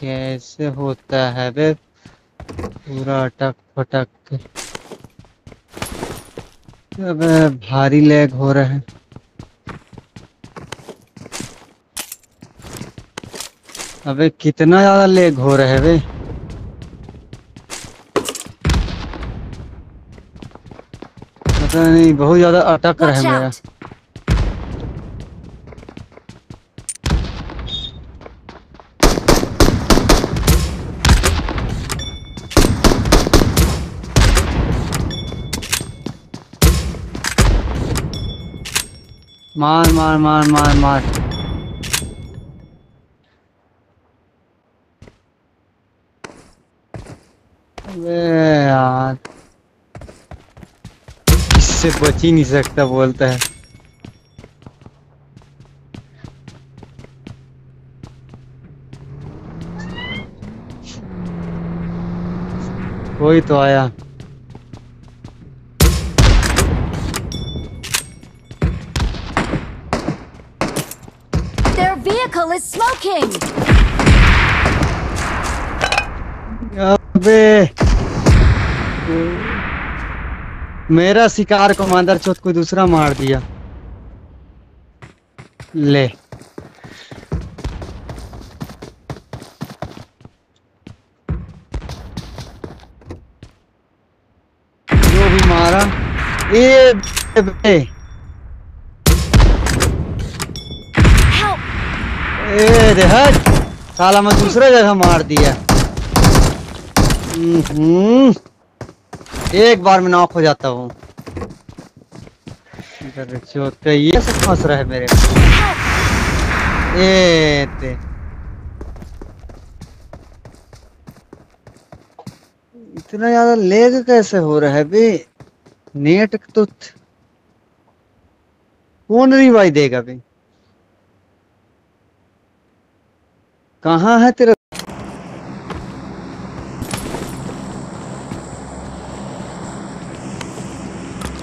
कैसे होता है बे पूरा अटक फटक अबे भारी लैग हो रहा है। अबे कितना ज़्यादा लेग हो रहा है बे पता नहीं बहुत ज़्यादा अटक रहा है मेरा। मार मार मार मार मार। अबे यार। इससे बच ही नहीं सकता बोलता है। कोई तो आया। मेरा शिकार को मादर चौथ कोई दूसरा मार दिया। ले। जो भी मारा ए बे! ए। रे साला मैं दूसरे जगह मार दिया। हम्म। एक बार में नॉक हो जाता हूँ। ये सब फंस रहा है मेरे ए इतना ज़्यादा लेग कैसे हो रहा है बे? नेट तो कौन रिवाई देगा बे? कहाँ है तेरा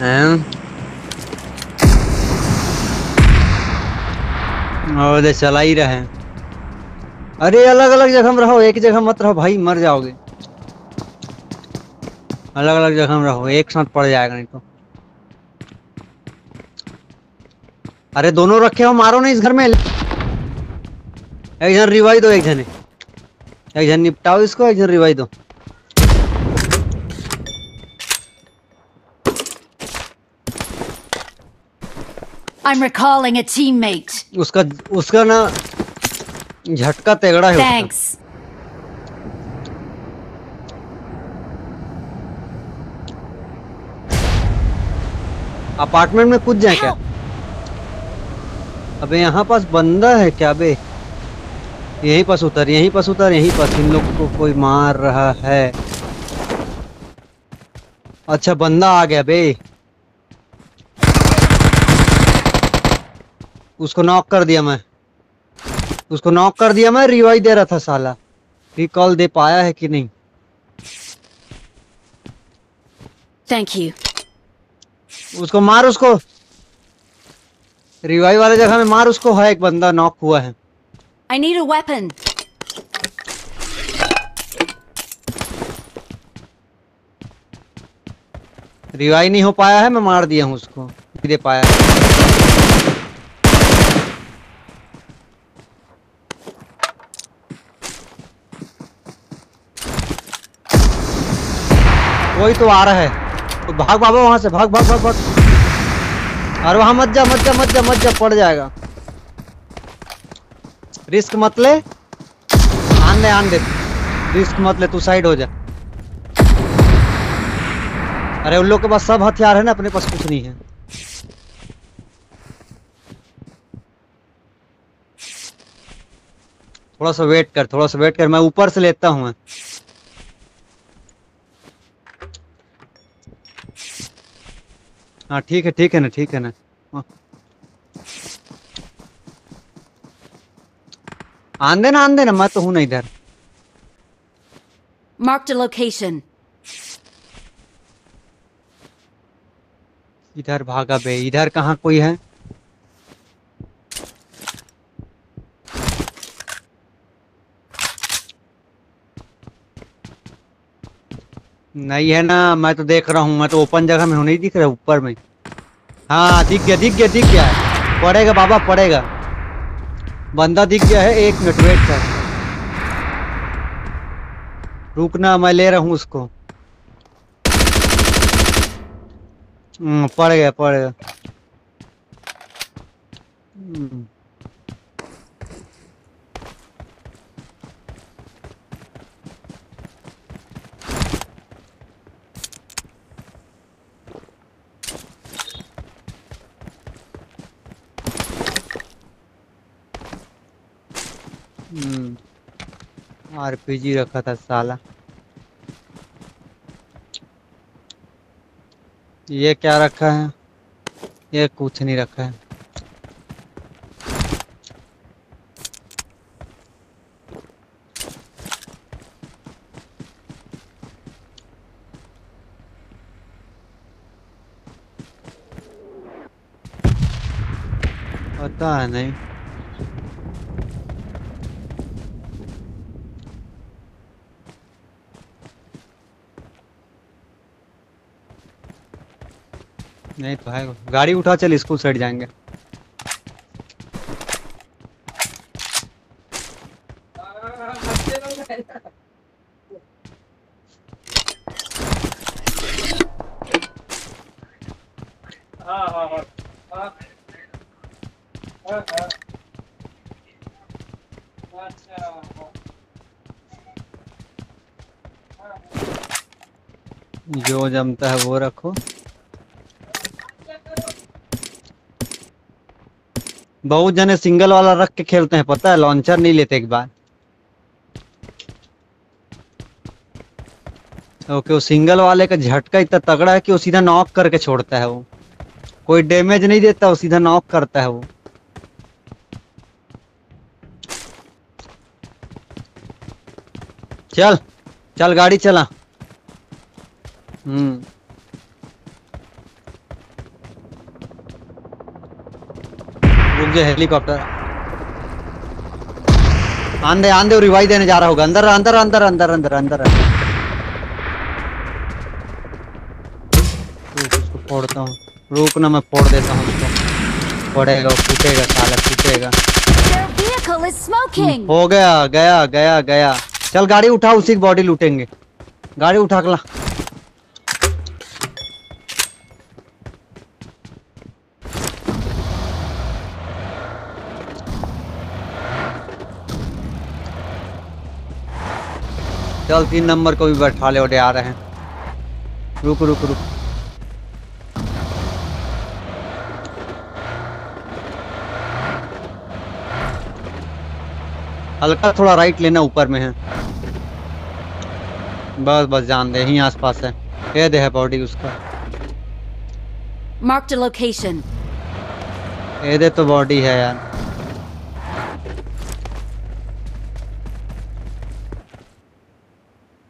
हैं और चला ही रहे अरे अलग अलग जगह में रहो, एक जगह मत रहो, भाई, मर जाओगे। अलग अलग जगह में रहो, एक साथ पड़ जाएगा, नहीं तो। अरे, दोनों रखे हो, मारो नहीं इस घर में। एक जन रिवाई दो, एक जने। एक जन निपटाओ इसको, एक जन रिवाई दो। I'm recalling a teammate. उसका उसका ना झटका तेगड़ा है। Thanks. अपार्टमेंट में कूद जाए क्या! अबे यहाँ पास बंदा है क्या बे यहीं पास उतर यहीं पास उतर यहीं पास इन लोग को कोई मार रहा है अच्छा बंदा आ गया बे उसको नॉक कर दिया मैं। उसको नॉक कर दिया मैं रिवाइव दे रहा था साला। रिकॉल दे पाया है कि नहीं? Thank you. उसको मार उसको। रिवाइव वाले जगह में मार उसको। है एक बंदा नॉक हुआ है। I need a weapon. Revive नहीं हो पाया है मैं मार दिया हूँ उसको। दे पाया कोई तो आ रहा है। तो भाग बाबा वहाँ से, भाग भाग भाग भाग। अरे वहाँ मत जा मत जा मत जा मत जा, पड़ जाएगा। रिस्क मत ले। आन दे आन दे रिस्क मत ले, तू साइड हो जा। अरे उन लोग के पास सब हथियार है ना, अपने पास कुछ नहीं है। थोड़ा सा वेट कर, थोड़ा सा वेट कर, मैं ऊपर से लेता हूँ। हाँ ठीक है ठीक है ना ठीक है ना। आंदे आन देना आन देना मैं तो हूँ ना इधर। मार्क द लोकेशन इधर भागा बे इधर कहाँ कोई है? नहीं है ना मैं तो देख रहा हूँ मैं तो ओपन जगह में हूँ नहीं दिख रहा ऊपर में। हाँ दिख गया दिख गया दिख गया। पड़ेगा बाबा पड़ेगा। बंदा दिख गया है एक मिनट वेट कर। रुकना मैं ले रहा हूँ उसको। हम्म, पड़ गया पड़ गया हम्म, हम्म आरपीजी रखा था साला। ये क्या रखा है? ये कुछ नहीं रखा है। पता है नहीं। नहीं तो है। गाड़ी उठा चल स्कूल साइड जाएँगे। जो जमता है वो रखो। बहुत जने सिंगल वाला रख के खेलते हैं, पता है? लॉन्चर नहीं लेते एक बार। ओके, वो सिंगल वाले का झटका इतना तगड़ा है कि वो सीधा नॉक करके छोड़ता है वो। कोई डैमेज नहीं देता, वो सीधा नॉक करता है वो। चल चल, गाड़ी चला। हम्म। जा हेलीकॉप्टर। आंधे आंधे और रिवाइव देने जा रहा होगा। अंदर अंदर अंदर अंदर अंदर अंदर उसको फोड़ता हूँ। रुक ना मैं फोड़ देता हूँ उसको। फोड़ेगा फूटेगा साला फूटेगा! हो गया गया गया गया। चल गाड़ी उठा उसी की बॉडी लूटेंगे। गाड़ी उठा के ला। चल तीन नंबर को भी बैठा ले ओडे आ रहे हैं। रुक रुक रुक। हल्का थोड़ा राइट लेना ऊपर में है। बस बस जान दे यहीं आसपास है। ये दे है बॉडी उसका। Marked a location. ये दे तो बॉडी है यार।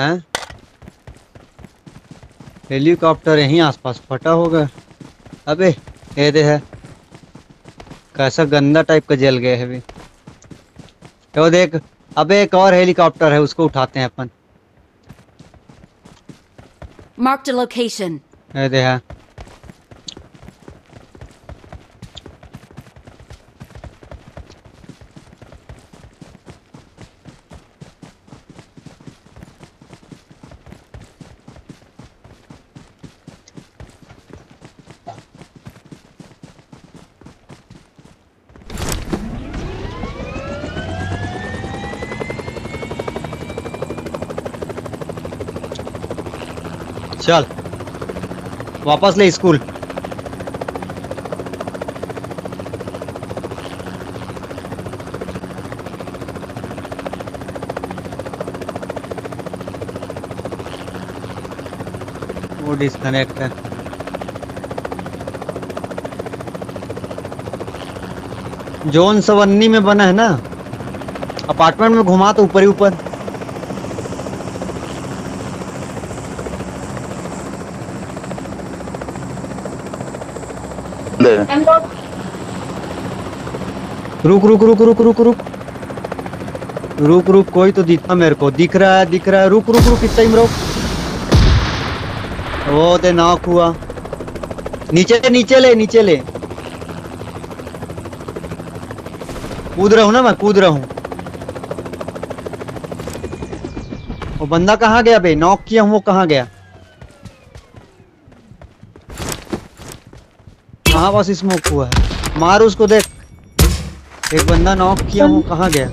हैं? हेलीकॉप्टर यहीं आसपास फटा होगा। अबे ये दे है कैसा गंदा टाइप का जल गया है अभी। तो देख अबे एक और हेलीकॉप्टर है उसको उठाते हैं अपन। मार्क द लोकेशन ये दे है चल। वापस ले स्कूल। वो डिस्कनेक्ट है। जोन सवन्नी में बना है ना अपार्टमेंट में घुमा तो ऊपर ही ऊपर। रुक रुक रुक रुक रुक रुक। रुक रुक, कोई तो दिखा मेरे को। दिख रहा है, दिख रहा है। रुक रुक रुक इतना ही में रुक। वो ते नॉक हुआ। नीचे ले नीचे ले नीचे ले। कूद रहा हूँ ना मैं, कूद रहा हूँ। वो बंदा कहाँ गया बे? नॉक किया हूँ, वो कहाँ गया? कहाँ पास स्मोक हुआ है। मार उसको देख। एक बंदा नॉक किया, वो कहाँ गया?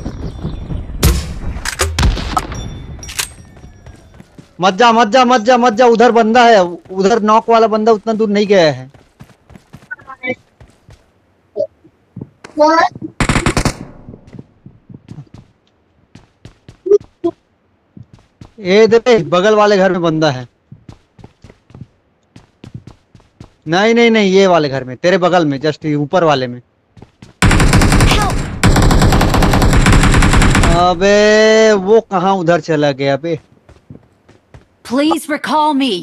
मत जा मत जा मत जा मत जा, उधर बंदा है। उधर नॉक वाला बंदा उतना दूर नहीं गया है। दे बगल वाले घर में बंदा है। नहीं नहीं नहीं ये वाले घर में तेरे बगल में जस्ट ऊपर वाले में। अबे वो कहाँ उधर चला गया बे Please recall me.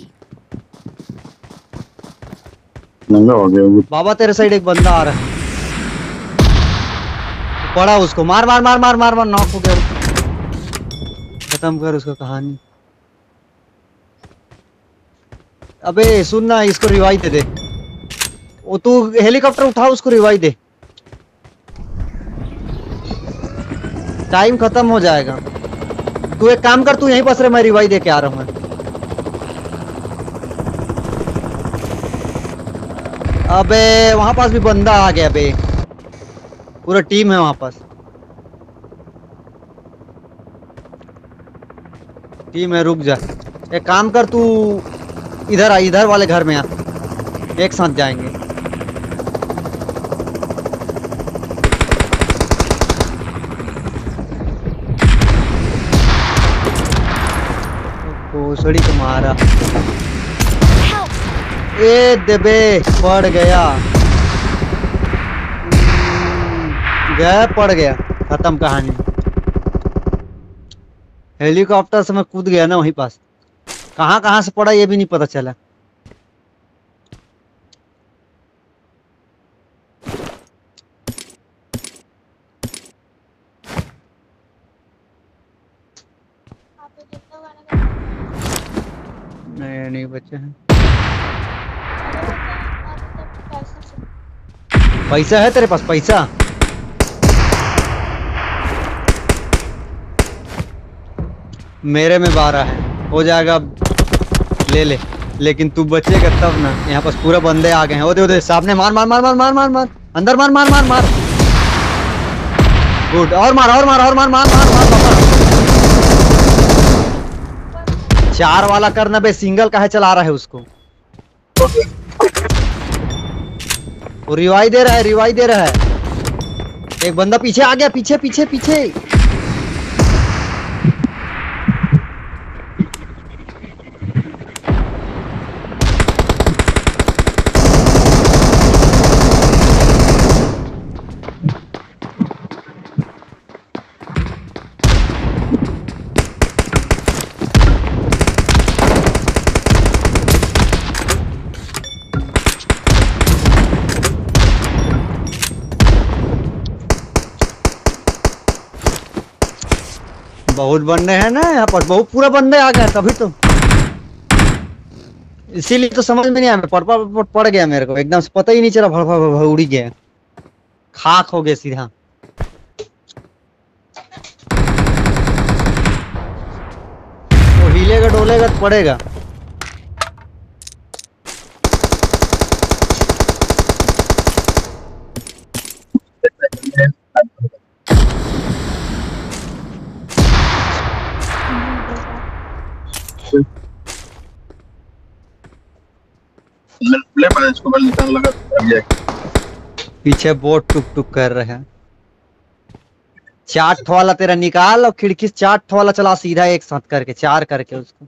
नंगा हो गया बाबा तेरे साइड एक बंदा आ रहा है। पड़ा उसको मार मार मार मार मार मार नॉक हो गया। खत्म कर उसका कहानी। अबे, सुन ना, इसको रिवाइव दे दे। वो तू हेलीकॉप्टर उठा, उसको रिवाइव दे। टाइम खत्म हो जाएगा। तू एक काम कर, तू यहीं पास रहे मैं रिवाइव दे के आ रहा हूँ। अबे, वहाँ पास भी बंदा आ गया बे पूरा टीम है वहाँ पास। टीम है, रुक जा। एक काम कर, तू इधर आ, इधर वाले घर में आ। एक साथ जाएँगे। भोसड़ी को मारा ए, देबे, पड़ गया। गया पड़ गया। खत्म कहानी। हेलीकॉप्टर से मैं कूद गया ना वहीं पास। कहाँ कहाँ से पड़ा ये भी नहीं पता चला। नहीं नहीं बचे हैं। पैसा है तेरे पास पैसा? मेरे में बारह है। हो जाएगा ले ले लेकिन तू बचेगा तब ना यहाँ पास पूरे बंदे आ गए हैं ओदे ओदे सामने मार मार मार मार मार मार मार अंदर मार मार मार मार गुड और मार और मार और मार मार मार मार मार चार वाला करना बे सिंगल का है चला रहा है उसको वो रिवाई दे रहा है रिवाई दे रहा है एक बंदा पीछे आ गया पीछे पीछे पीछे बहुत बंदे हैं ना यहाँ पर। बहुत पूरा बंदे आ गए तभी तो। इसीलिए तो समझ में नहीं आया। पड़ पड़ पड़- गया मेरे को। एकदम से पता ही नहीं चला भड़ भड़ उड़ी गया। खाक हो गया सीधा। वो हिलेगा डोलेगा तो पड़ेगा। पीछे बोट टुक टुक कर रहे हैं। चार वाला तेरा निकाल और खिड़की चार वाला चला सीधा एक साथ करके, चार करके उसको।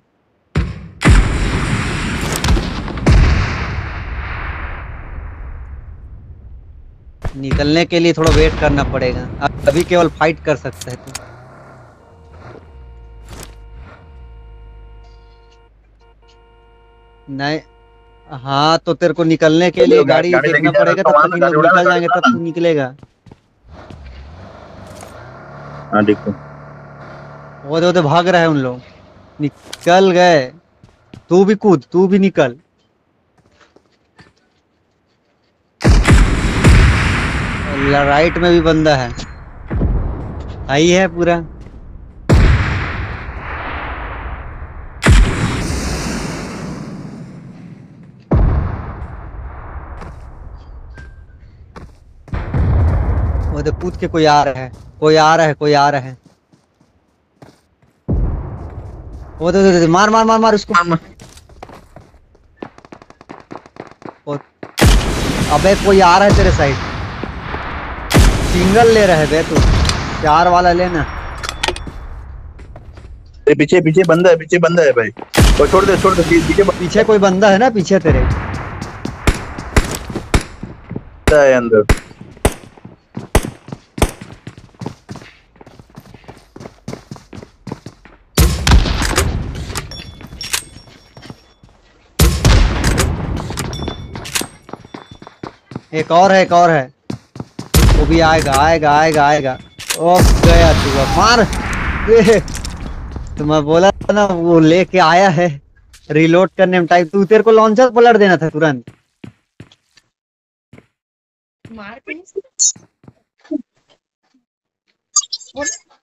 निकलने के लिए थोड़ा वेट करना पड़ेगा। अभी केवल फाइट कर सकते हैं तू। नहीं हाँ तो तेरे को निकलने के लिए गाड़ी देखना पड़ेगा तब तक लोग निकल जाएँगे तब तू निकलेगा। हाँ देखो। वो तो भाग रहे हैं उन लोग। निकल गए। तू भी कूद तू भी निकल। राइट में भी बंदा है। आई है पूरा। वो तो कूद के कोई आ रहा है कोई आ रहा है कोई आ रहा है। वो तो, तो मार मार मार मार उसको। मार मार अबे कोई आ रहा है तेरे साइड। सिंगल ले रहा है बे तू। चार वाला लेना पीछे पीछे बंदा है पीछे बंदा है भाई। और छोड़ दे छोड़ दे पीछे पीछे कोई बंदा है ना पीछे तेरे। है अंदर। एक और है, एक और है। वो भी आएगा आएगा आएगा आएगा। ओ, गया तू मार। तो मैं बोला था ना, वो लेके आया है। रिलोड करने में टाइप तू तेरे को लॉन्चर पलट देना था तुरंत। मार what?